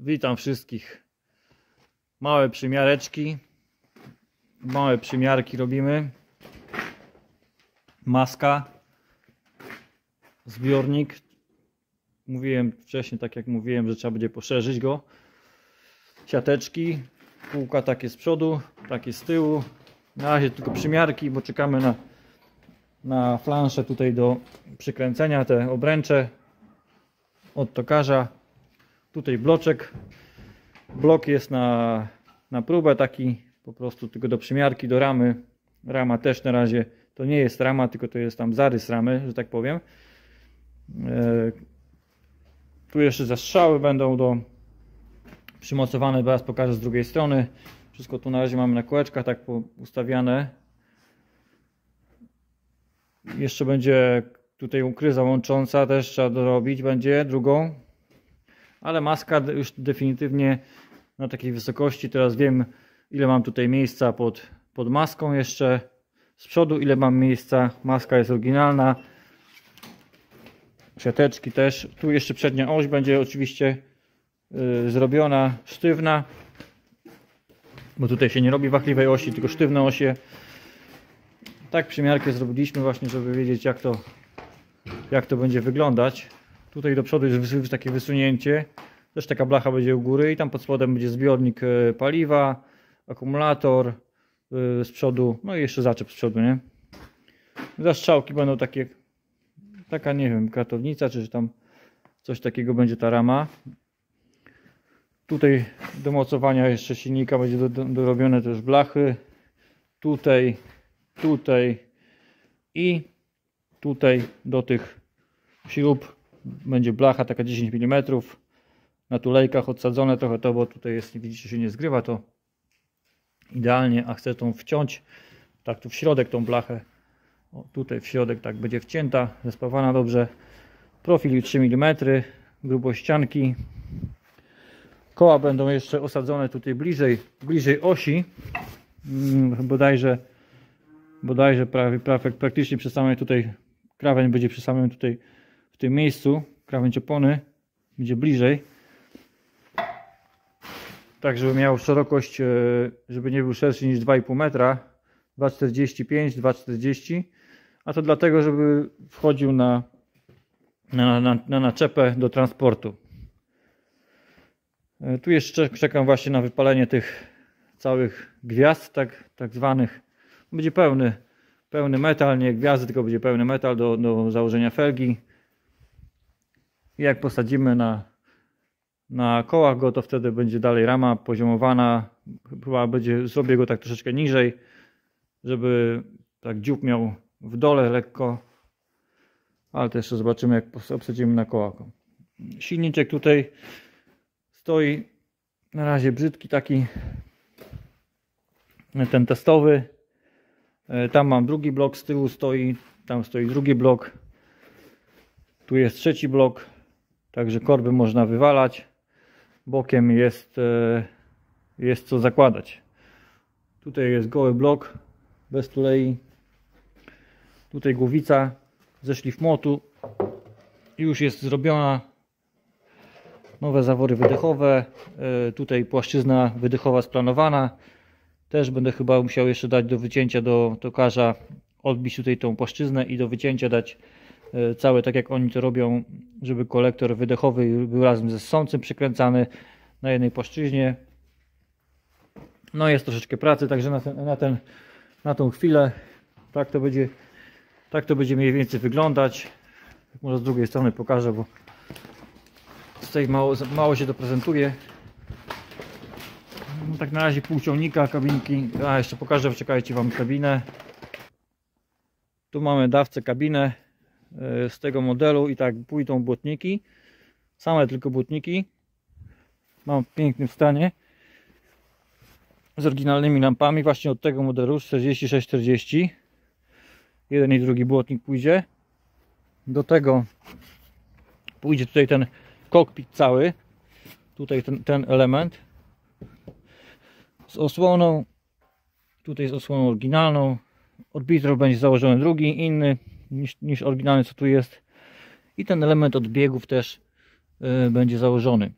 Witam wszystkich. Małe przymiareczki. Małe przymiarki robimy. Maska. Zbiornik. Mówiłem wcześniej, tak jak mówiłem, że trzeba będzie poszerzyć go. Siateczki. Półka takie z przodu, takie z tyłu. Na razie tylko przymiarki, bo czekamy na, na flanszę tutaj do przykręcenia, te obręcze od tokarza. Tutaj bloczek. Blok jest na, na próbę taki po prostu tylko do przymiarki, do ramy. Rama też na razie to nie jest rama, tylko to jest tam zarys ramy, że tak powiem. E, tu jeszcze zastrzały będą do przymocowane, teraz pokażę z drugiej strony. Wszystko tu na razie mamy na kółeczkach tak ustawiane. Jeszcze będzie tutaj ukryza łącząca, też trzeba dorobić będzie drugą. Ale maska już definitywnie na takiej wysokości. Teraz wiem ile mam tutaj miejsca pod, pod maską jeszcze. Z przodu ile mam miejsca. Maska jest oryginalna. Siateczki też. Tu jeszcze przednia oś będzie oczywiście yy, zrobiona sztywna. Bo tutaj się nie robi wachliwej osi, tylko sztywne osie. Tak przymiarkę zrobiliśmy właśnie, żeby wiedzieć jak to, jak to będzie wyglądać. Tutaj do przodu jest takie wysunięcie. Też taka blacha będzie u góry i tam pod spodem będzie zbiornik e, paliwa, akumulator e, z przodu, no i jeszcze zaczep z przodu, nie? Zastrzałki będą takie, taka nie wiem, kratownica, czy tam coś takiego będzie ta rama. Tutaj do mocowania jeszcze silnika będzie do, do, dorobione też blachy. Tutaj, tutaj i tutaj do tych śrub będzie blacha taka 10 mm na tulejkach odsadzone trochę to, bo tutaj jest, widzicie, się nie zgrywa to idealnie, a chcę tą wciąć. Tak tu w środek tą blachę. O, tutaj w środek tak będzie wcięta, zespawana dobrze. Profil 3 mm grubość ścianki koła będą jeszcze osadzone tutaj bliżej, bliżej osi. Hmm, bodajże bodajże prawie, prawie praktycznie przy samej tutaj krawędź będzie przy samym tutaj w tym miejscu krawędź opony będzie bliżej. Tak żeby miał szerokość, e, żeby nie był szerszy niż 2,5 metra 2,45, 2,40 a to dlatego, żeby wchodził na, na, na, na naczepę do transportu. E, tu jeszcze czekam właśnie na wypalenie tych całych gwiazd, tak, tak zwanych. Będzie pełny, pełny metal, nie gwiazdy, tylko będzie pełny metal do, do założenia felgi i jak posadzimy na na kołach go, to wtedy będzie dalej rama poziomowana. Chyba będzie, zrobię go tak troszeczkę niżej, żeby tak dziób miał w dole lekko. Ale też zobaczymy, jak obsadzimy na kołach. Silniczek tutaj stoi na razie brzydki taki ten testowy. E, tam mam drugi blok z tyłu stoi, tam stoi drugi blok. Tu jest trzeci blok, także korby można wywalać bokiem jest, e, jest co zakładać. Tutaj jest goły blok bez tulei. Tutaj głowica ze szlifmotu już jest zrobiona. Nowe zawory wydechowe. E, tutaj płaszczyzna wydechowa splanowana. Też będę chyba musiał jeszcze dać do wycięcia do tokarza, odbić tutaj tą płaszczyznę i do wycięcia dać całe tak jak oni to robią, żeby kolektor wydechowy był razem ze ssącym przykręcany na jednej płaszczyźnie. No jest troszeczkę pracy, także na, ten, na, ten, na tą chwilę tak to będzie tak to będzie mniej więcej wyglądać. Może z drugiej strony pokażę, bo tutaj mało, mało się to prezentuje. No, tak na razie pół ciągnika, kabinki. A jeszcze pokażę, czekajcie wam kabinę. Tu mamy dawcę kabinę E, z tego modelu i tak pójdą błotniki. Same tylko błotniki. Mam w pięknym stanie. Z oryginalnymi lampami właśnie od tego modelu 4640 jeden i drugi błotnik pójdzie. Do tego pójdzie tutaj ten kokpit cały. Tutaj ten, ten element. Z osłoną. Tutaj z osłoną oryginalną. Odbitor będzie założony drugi inny niż, niż oryginalny co tu jest i ten element odbiegów też y, będzie założony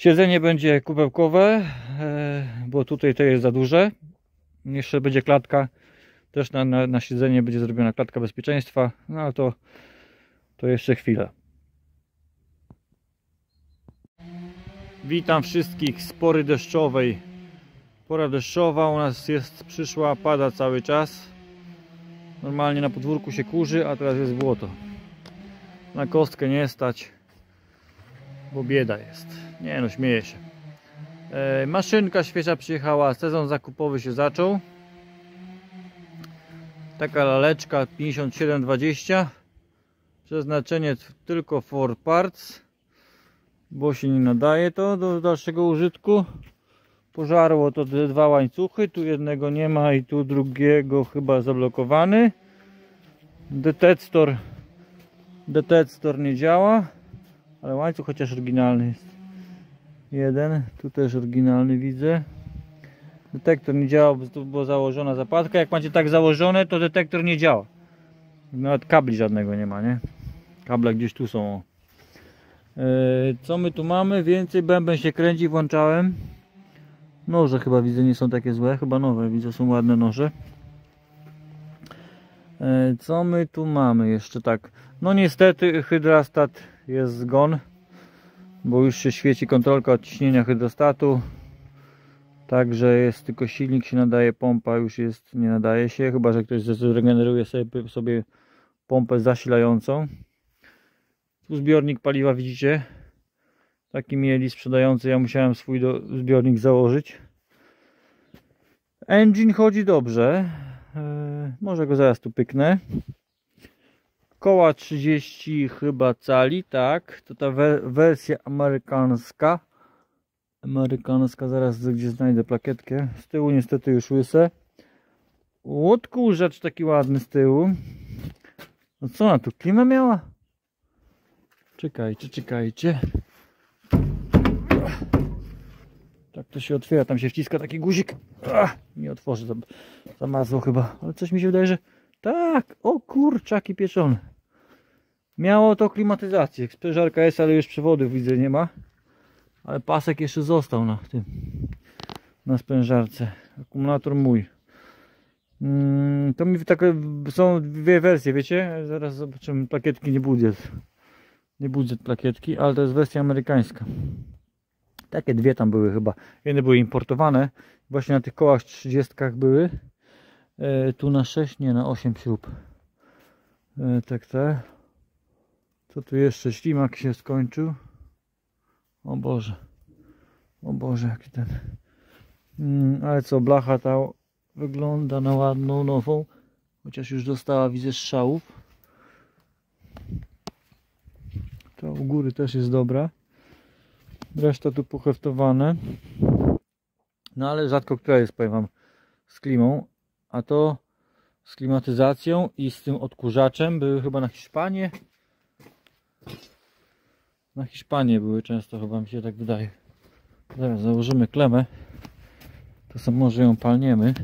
Siedzenie będzie kubełkowe, e, bo tutaj to jest za duże. Jeszcze będzie klatka, też na, na, na siedzenie będzie zrobiona klatka bezpieczeństwa, no ale to, to jeszcze chwilę. Witam wszystkich z pory deszczowej. Pora deszczowa u nas jest, przyszła, pada cały czas. Normalnie na podwórku się kurzy, a teraz jest błoto. Na kostkę nie stać, bo bieda jest. Nie no, śmieję się. E, maszynka świeża przyjechała, sezon zakupowy się zaczął. Taka laleczka 5720. Przeznaczenie tylko for parts, bo się nie nadaje to do dalszego użytku. Pożarło to dwa łańcuchy, tu jednego nie ma i tu drugiego chyba zablokowany. Detektor, detektor nie działa, ale łańcuch chociaż oryginalny jest. Jeden, tu też oryginalny widzę. Detektor nie działa, bo tu była założona zapadka. Jak macie tak założone, to detektor nie działa. Nawet kabli żadnego nie ma, nie? Kable gdzieś tu są. E, co my tu mamy? Więcej bęben się kręci, włączałem. Noże chyba widzę nie są takie złe, chyba nowe, widzę są ładne noże. E, co my tu mamy jeszcze tak? No niestety hydrastat jest zgon, bo już się świeci kontrolka odciśnienia hydrostatu. Także jest tylko silnik się nadaje, pompa już jest, nie nadaje się, chyba że ktoś zregeneruje sobie, sobie pompę zasilającą. Tu zbiornik paliwa widzicie, Taki mieli sprzedający, ja musiałem swój do, zbiornik założyć. Engine chodzi dobrze. E, może go zaraz tu pyknę. Koła 30 chyba cali, tak. To ta we wersja amerykańska. Amerykańska, zaraz gdzie znajdę plakietkę. Z tyłu niestety już łyse. Odkurzacz taki ładny z tyłu. No co ona tu klimę miała? Czekajcie, czekajcie. Tak to się otwiera, tam się wciska taki guzik. Nie otworzy, zamazło chyba. Ale coś mi się wydaje, że tak, o kurczaki pieczone. Miało to klimatyzację. Sprężarka jest, ale już przewodów widzę nie ma. Ale pasek jeszcze został na tym. Na sprężarce. Akumulator mój. Mm, to mi takie są dwie wersje, wiecie? Zaraz zobaczymy plakietki, nie budżet. Nie budżet plakietki, ale to jest wersja amerykańska. Takie dwie tam były chyba. Jedne były importowane. Właśnie na tych kołach 30 były. E, tu na 6, nie na 8 śrub. E, tak, tak. Co tu jeszcze? Ślimak się skończył. O Boże. O Boże, jaki ten. Mm, ale co, blacha ta wygląda na ładną, nową. Chociaż już dostała, widzę, strzałów. To u góry też jest dobra. Reszta tu poheftowane. No ale rzadko która jest, powiem Wam, z klimą. A to z klimatyzacją i z tym odkurzaczem były chyba na Hiszpanię. Na Hiszpanię były często, chyba mi się tak wydaje. Zaraz założymy klemę. To są może ją palniemy.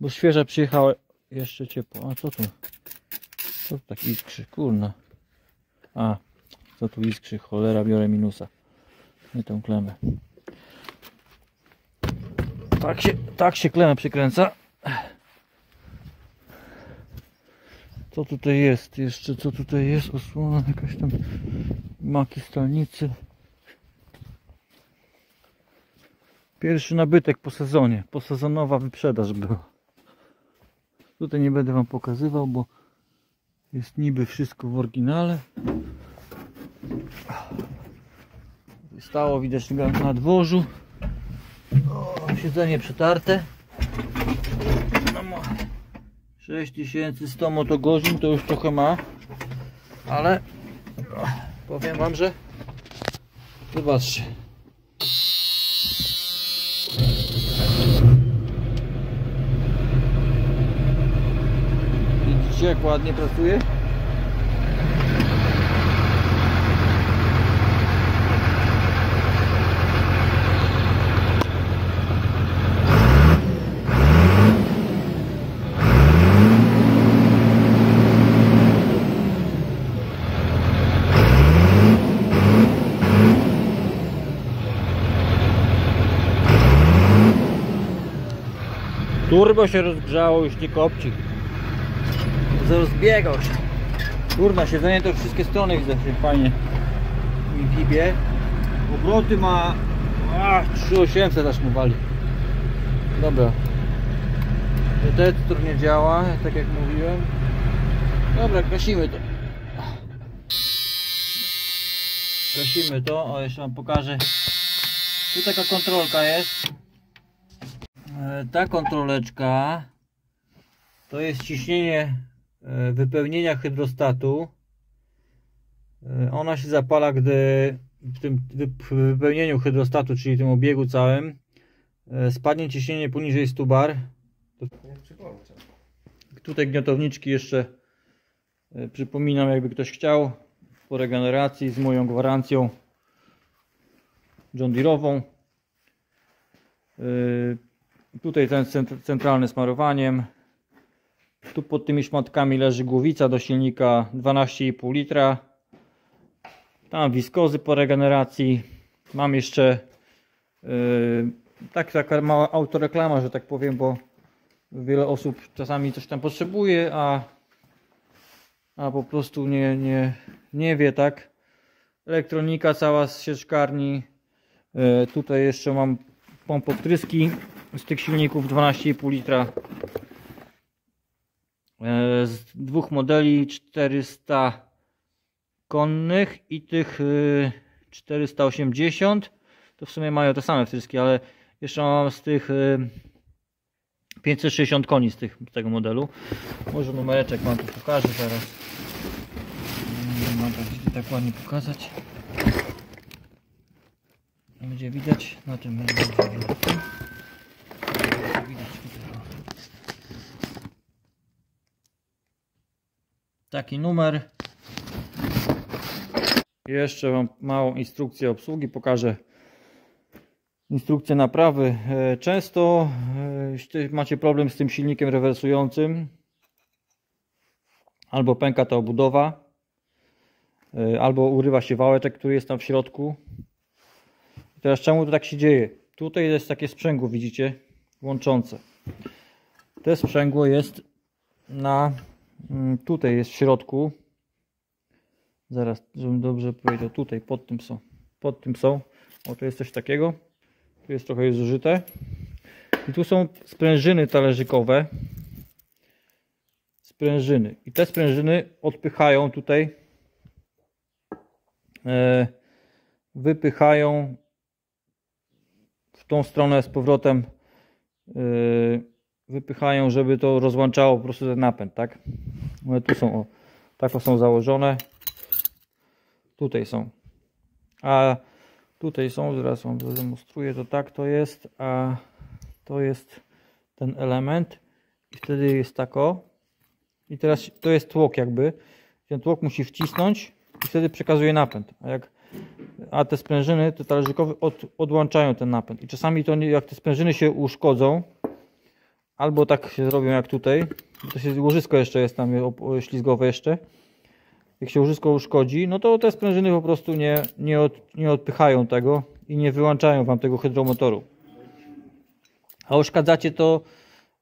Bo świeża przyjechała jeszcze ciepło. A co tu? Co tu tak iskrzy? Kurna. A, co tu iskrzy? Cholera, biorę minusa nie tą klemę. Tak się, tak się klemę przykręca. Co tutaj jest? Jeszcze co tutaj jest? Osłona jakaś tam maki stalnicy. Pierwszy nabytek po sezonie. Posezonowa wyprzedaż była. Tutaj nie będę wam pokazywał, bo jest niby wszystko w oryginale. Stało widać na dworzu. O, siedzenie przetarte. No, 6100 motogodzin to już trochę ma. Ale powiem wam, że zobaczcie. Widzicie jak ładnie pracuje? Turbo się rozgrzało, już nie kopci. Rozbiegał się. Kurwa, siedzenie to wszystkie strony widzę się fajnie mi wibie. Obroty ma ach, 3800 aż mu wali. Dobra. Detektor nie działa, tak jak mówiłem. Dobra, gasimy to. Gasimy to, o jeszcze wam pokażę. Tu taka kontrolka jest. E, Ta kontroleczka to jest ciśnienie e, wypełnienia hydrostatu. E, Ona się zapala, gdy w tym wy- wypełnieniu hydrostatu, czyli tym obiegu całym, spadnie ciśnienie poniżej 100 bar. Tutaj gniotowniczki jeszcze przypominam, jakby ktoś chciał, po regeneracji z moją gwarancją John Deere'ową. Tutaj ten cent- centralny smarowaniem. Tu pod tymi szmatkami leży głowica do silnika 12,5 litra. Tam wiskozy po regeneracji. Mam jeszcze yy, tak, taka mała autoreklama, że tak powiem, bo wiele osób czasami coś tam potrzebuje, a, a po prostu nie, nie, nie wie, tak? Elektronika cała z sieczkarni. Yy, tutaj jeszcze mam pompotryski z tych silników 12,5 litra. E, z dwóch modeli 400 konnych i tych y, 480 to w sumie mają te same wtryski, ale jeszcze mam z tych y, 560 koni z, tych, z tego modelu. Może numereczek wam tu pokażę zaraz. Mam tak, tak ładnie pokazać. Będzie widać na tym będzie widać tutaj o. taki numer. Jeszcze Wam małą instrukcję obsługi pokażę. Instrukcję naprawy. E, Często e, macie problem z tym silnikiem rewersującym, albo pęka ta obudowa, e, albo urywa się wałeczek, który jest tam w środku. Teraz czemu to tak się dzieje? Tutaj jest takie sprzęgło, widzicie, łączące. To sprzęgło jest na Tutaj jest w środku. Zaraz, żebym dobrze powiedział, tutaj pod tym są. Pod tym są. O, tu jest coś takiego. Tu jest trochę zużyte. I tu są sprężyny talerzykowe. Sprężyny. I te sprężyny odpychają tutaj. E, wypychają w tą stronę z powrotem. Wypychają, żeby to rozłączało po prostu ten napęd, tak? One tu są, o, tak są założone. Tutaj są. A tutaj są, zaraz wam zademonstruję, to tak to jest, a to jest ten element i wtedy jest tako. I teraz to jest tłok jakby. Ten tłok musi wcisnąć i wtedy przekazuje napęd. A jak a te sprężyny, te talerzykowe od, odłączają ten napęd. I czasami to nie, jak te sprężyny się uszkodzą, albo tak się zrobią jak tutaj, to się łożysko jeszcze jest tam ślizgowe jeszcze. Jak się łożysko uszkodzi, no to te sprężyny po prostu nie, nie, od, nie odpychają tego i nie wyłączają wam tego hydromotoru. A uszkadzacie to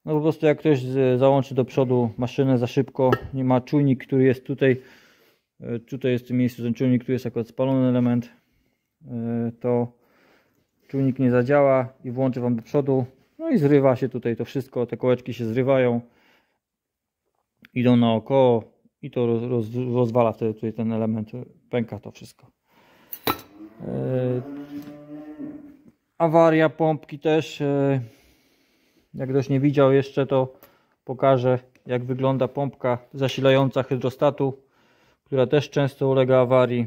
no po prostu jak ktoś załączy do przodu maszynę za szybko, nie ma czujnik, który jest tutaj, e, tutaj jest w tym miejscu ten czujnik, tu jest akurat spalony element, e, to czujnik nie zadziała i włączy wam do przodu, no i zrywa się tutaj to wszystko, te kołeczki się zrywają, idą naokoło i to roz, roz, rozwala wtedy tutaj ten element, pęka to wszystko. E, awaria pompki też, e, jak ktoś nie widział jeszcze to pokażę jak wygląda pompka zasilająca hydrostatu, która też często ulega awarii.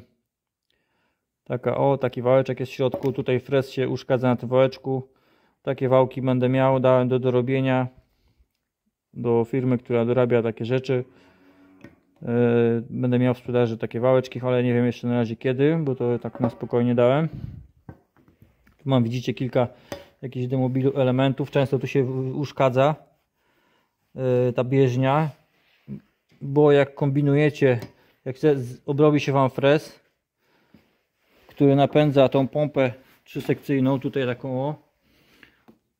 Taka o, taki wałeczek jest w środku, tutaj fres się uszkadza na tym wałeczku. Takie wałki będę miał, dałem do dorobienia do firmy, która dorabia takie rzeczy. Yy, Będę miał w sprzedaży takie wałeczki, ale nie wiem jeszcze na razie kiedy, bo to tak na spokojnie dałem. Tu mam, widzicie, kilka jakichś demobilu elementów. Często tu się uszkadza yy, ta bieżnia, bo jak kombinujecie, jak obrobi się Wam fres, który napędza tą pompę trzysekcyjną, tutaj taką o,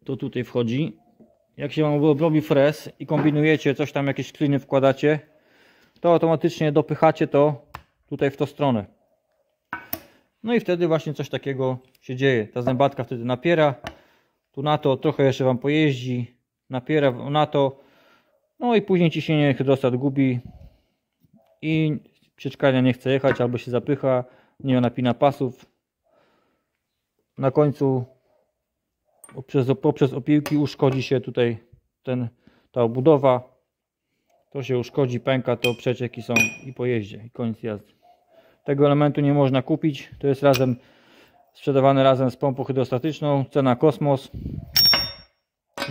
to tutaj wchodzi jak się wam robi fres i kombinujecie, coś tam, jakieś kliny wkładacie, to automatycznie dopychacie to tutaj w tą stronę. No i wtedy właśnie coś takiego się dzieje. Ta zębatka wtedy napiera, tu na to trochę jeszcze wam pojeździ, napiera na to, no i później ciśnienie hydrostat gubi i sieczkarnia nie chce jechać albo się zapycha, nie napina pasów. Na końcu poprzez, poprzez opiłki uszkodzi się tutaj ten, ta obudowa. To się uszkodzi, pęka, to przecieki są i po jeździe, i koniec jazdy. Tego elementu nie można kupić. To jest razem sprzedawany razem z pompą hydrostatyczną. Cena kosmos.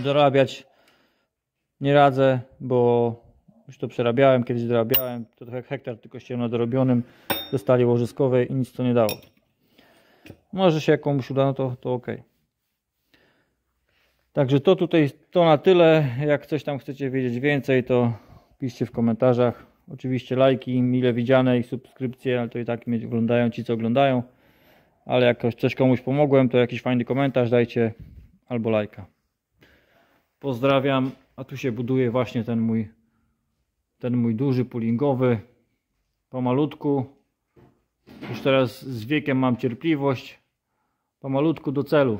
Dorabiać nie radzę, bo już to przerabiałem, kiedyś dorabiałem. To trochę hektar tylko ściąłem na dorobionym. Do stali łożyskowej i nic to nie dało. Może się komuś uda, no to, to ok. Także to tutaj to na tyle. Jak coś tam chcecie wiedzieć więcej, to piszcie w komentarzach. Oczywiście lajki, mile widziane i subskrypcje, ale to i tak mnie oglądają ci, co oglądają. Ale jak coś komuś pomogłem, to jakiś fajny komentarz dajcie albo lajka. Pozdrawiam, a tu się buduje właśnie ten mój ten mój duży pullingowy pomalutku. Już teraz z wiekiem mam cierpliwość. Pomalutku do celu.